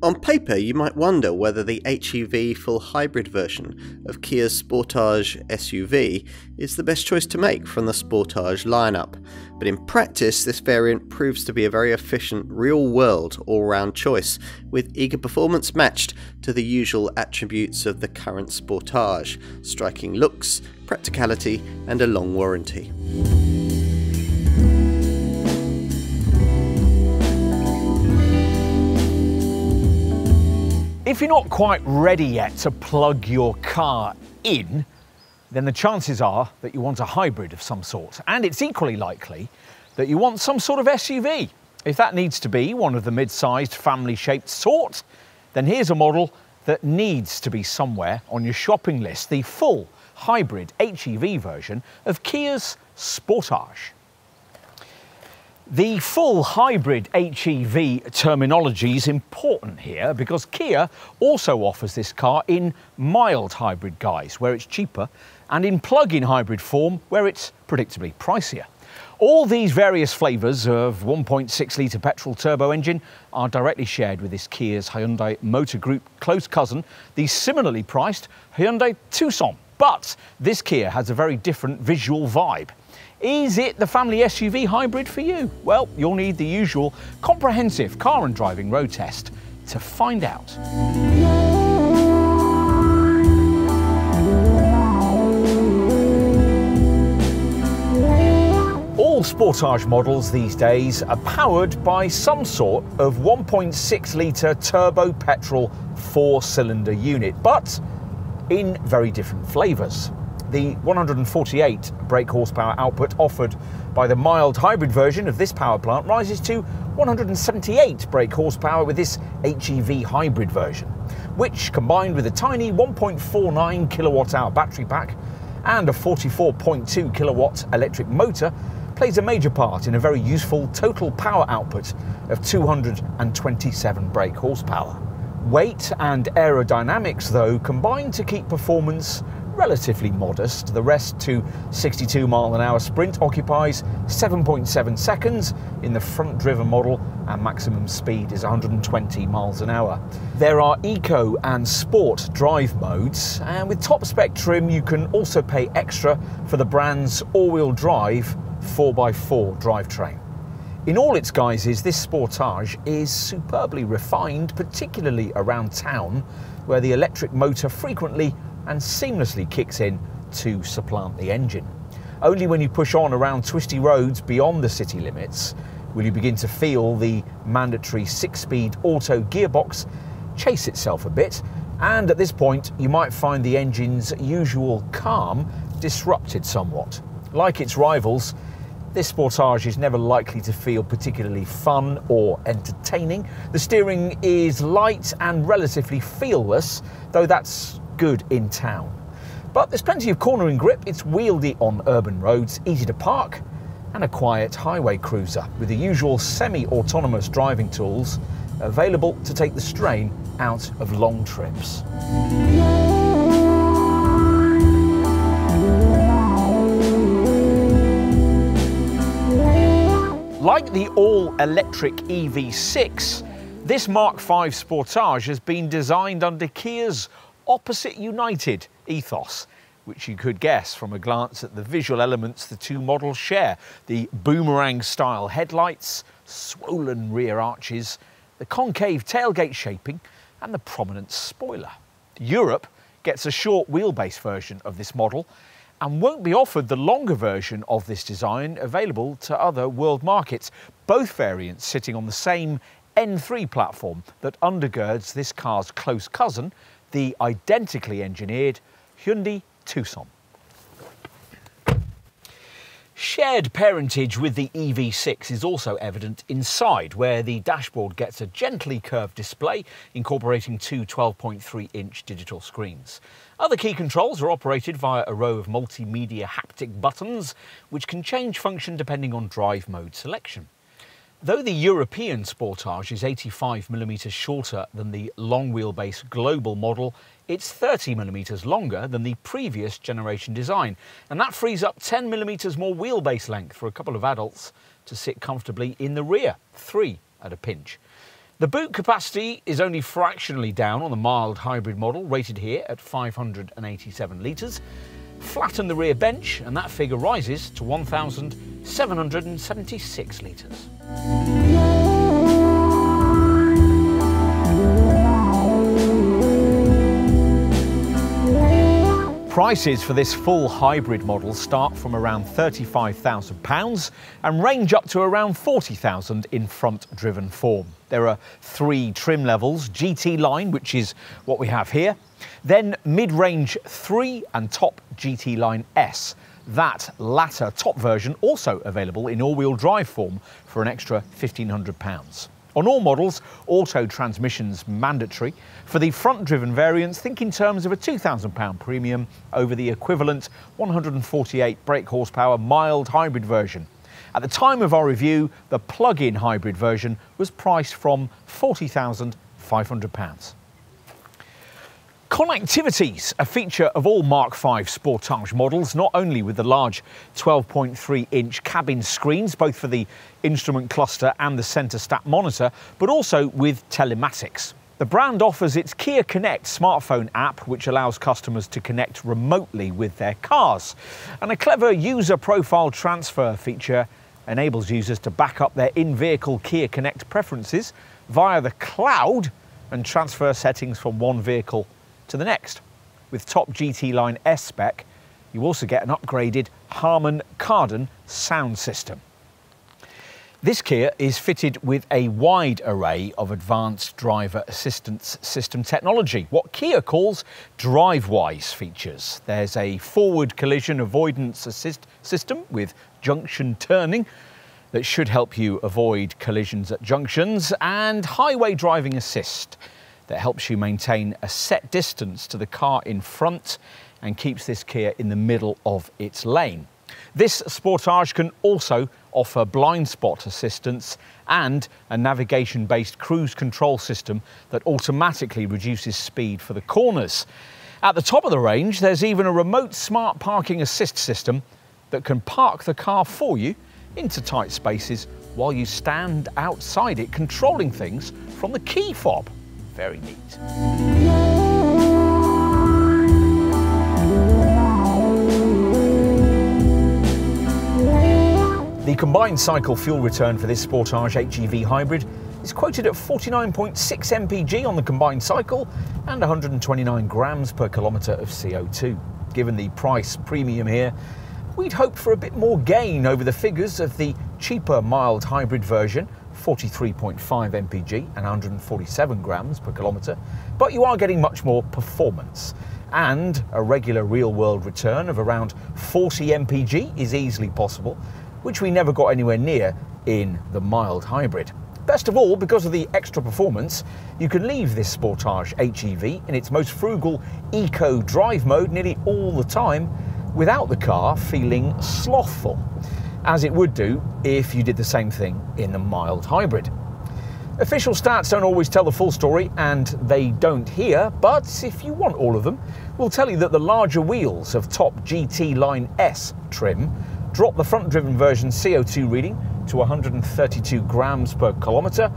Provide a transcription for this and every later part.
On paper, you might wonder whether the HEV full hybrid version of Kia's Sportage SUV is the best choice to make from the Sportage lineup, but in practice, this variant proves to be a very efficient, real world all round choice, with eager performance matched to the usual attributes of the current Sportage striking looks, practicality, and a long warranty. If you're not quite ready yet to plug your car in, then the chances are that you want a hybrid of some sort. And it's equally likely that you want some sort of SUV. If that needs to be one of the mid-sized family-shaped sort, then here's a model that needs to be somewhere on your shopping list, the full hybrid HEV version of Kia's Sportage. The full hybrid HEV terminology is important here because Kia also offers this car in mild hybrid guise, where it's cheaper, and in plug-in hybrid form, where it's predictably pricier. All these various flavours of 1.6 litre petrol turbo engine are directly shared with this Kia's Hyundai Motor Group close cousin, the similarly priced Hyundai Tucson. But this Kia has a very different visual vibe. Is it the family SUV hybrid for you? Well, you'll need the usual comprehensive car and driving road test to find out. All Sportage models these days are powered by some sort of 1.6 litre turbo petrol four cylinder unit, but in very different flavours the 148 brake horsepower output offered by the mild hybrid version of this power plant rises to 178 brake horsepower with this HEV hybrid version, which combined with a tiny 1.49 kilowatt hour battery pack and a 44.2 kilowatt electric motor plays a major part in a very useful total power output of 227 brake horsepower. Weight and aerodynamics, though, combine to keep performance relatively modest. The rest to 62 mile an hour sprint occupies 7.7 seconds in the front driven model and maximum speed is 120 miles an hour. There are eco and sport drive modes and with top spec trim you can also pay extra for the brand's all-wheel drive 4x4 drivetrain. In all its guises, this Sportage is superbly refined, particularly around town, where the electric motor frequently and seamlessly kicks in to supplant the engine. Only when you push on around twisty roads beyond the city limits will you begin to feel the mandatory six speed auto gearbox chase itself a bit, and at this point you might find the engine's usual calm disrupted somewhat. Like its rivals, this Sportage is never likely to feel particularly fun or entertaining. The steering is light and relatively feelless, though that's good in town. But there's plenty of cornering grip, it's wieldy on urban roads, easy to park, and a quiet highway cruiser with the usual semi-autonomous driving tools available to take the strain out of long trips. Like the all-electric EV6, this Mark V Sportage has been designed under Kia's Opposites United ethos, which you could guess from a glance at the visual elements the two models share. The boomerang style headlights, swollen rear arches, the concave tailgate shaping, and the prominent spoiler. Europe gets a short wheelbase version of this model and won't be offered the longer version of this design available to other world markets, both variants sitting on the same N3 platform that undergirds this car's close cousin, the identically engineered Hyundai Tucson. Shared parentage with the EV6 is also evident inside, where the dashboard gets a gently curved display incorporating two 12.3 inch digital screens. Other key controls are operated via a row of multimedia haptic buttons, which can change function depending on drive mode selection. Though the European Sportage is 85mm shorter than the long wheelbase global model, it's 30mm longer than the previous generation design, and that frees up 10mm more wheelbase length for a couple of adults to sit comfortably in the rear, three at a pinch. The boot capacity is only fractionally down on the mild hybrid model, rated here at 587 litres. Flatten the rear bench, and that figure rises to 1,776 litres. Prices for this full hybrid model start from around £35,000 and range up to around £40,000 in front driven form. There are three trim levels GT line, which is what we have here, then mid range 3 and top GT line S. That latter top version also available in all wheel drive form for an extra £1,500. On all models, auto transmissions mandatory. For the front-driven variants, think in terms of a £2,000 premium over the equivalent 148 brake horsepower mild hybrid version. At the time of our review, the plug-in hybrid version was priced from £40,500. Connectivity's a feature of all Mark V Sportage models, not only with the large 12.3 inch cabin screens, both for the instrument cluster and the centre stat monitor, but also with telematics. The brand offers its Kia Connect smartphone app, which allows customers to connect remotely with their cars. And a clever user profile transfer feature enables users to back up their in vehicle Kia Connect preferences via the cloud and transfer settings from one vehicle to the next. With top GT line S spec, you also get an upgraded Harman Kardon sound system. This Kia is fitted with a wide array of advanced driver assistance system technology, what Kia calls DriveWise features. There's a forward collision avoidance assist system with junction turning that should help you avoid collisions at junctions, and highway driving assist that helps you maintain a set distance to the car in front and keeps this Kia in the middle of its lane. This Sportage can also offer blind spot assistance and a navigation based cruise control system that automatically reduces speed for the corners. At the top of the range, there's even a remote smart parking assist system that can park the car for you into tight spaces while you stand outside it, controlling things from the key fob very neat. Combined cycle fuel return for this Sportage HEV hybrid is quoted at 49.6 mpg on the combined cycle and 129 grams per kilometre of CO2. Given the price premium here, we'd hope for a bit more gain over the figures of the cheaper mild hybrid version 43.5 mpg and 147 grams per kilometre, but you are getting much more performance. And a regular real world return of around 40 mpg is easily possible, which we never got anywhere near in the mild hybrid. Best of all, because of the extra performance, you can leave this Sportage HEV in its most frugal eco drive mode nearly all the time without the car feeling slothful as it would do if you did the same thing in the mild hybrid. Official stats don't always tell the full story, and they don't here, but if you want all of them, we'll tell you that the larger wheels of top GT Line S trim drop the front driven version CO2 reading to 132 grams per kilometre,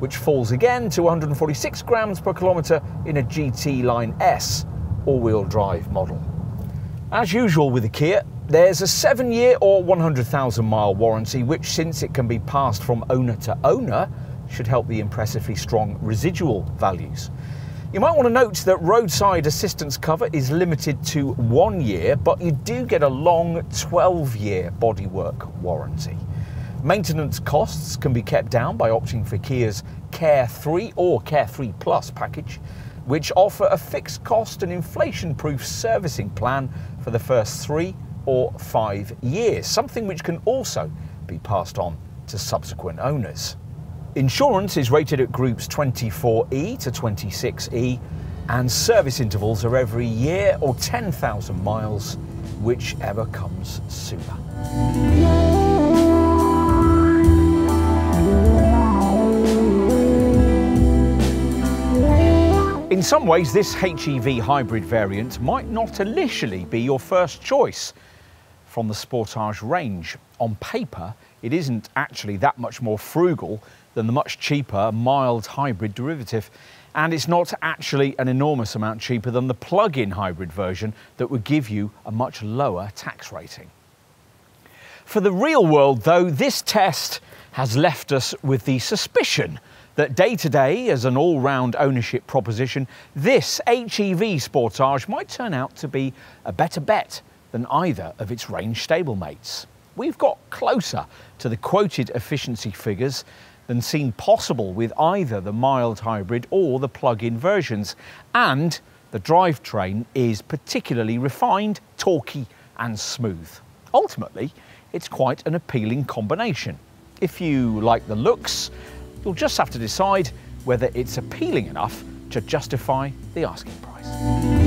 which falls again to 146 grams per kilometre in a GT Line S all wheel drive model. As usual with the Kia, there's a seven year or 100,000 mile warranty, which, since it can be passed from owner to owner, should help the impressively strong residual values. You might want to note that roadside assistance cover is limited to one year, but you do get a long 12 year bodywork warranty. Maintenance costs can be kept down by opting for Kia's Care 3 or Care 3 Plus package, which offer a fixed cost and inflation proof servicing plan for the first three or five years, something which can also be passed on to subsequent owners. Insurance is rated at groups 24E to 26E, and service intervals are every year or 10,000 miles, whichever comes sooner. In some ways, this HEV hybrid variant might not initially be your first choice from the Sportage range. On paper, it isn't actually that much more frugal than the much cheaper mild hybrid derivative, and it's not actually an enormous amount cheaper than the plug-in hybrid version that would give you a much lower tax rating. For the real world, though, this test has left us with the suspicion that day to day, as an all round ownership proposition, this HEV Sportage might turn out to be a better bet than either of its range stablemates. We've got closer to the quoted efficiency figures than seemed possible with either the mild hybrid or the plug in versions, and the drivetrain is particularly refined, torquey, and smooth. Ultimately, it's quite an appealing combination. If you like the looks, you'll just have to decide whether it's appealing enough to justify the asking price.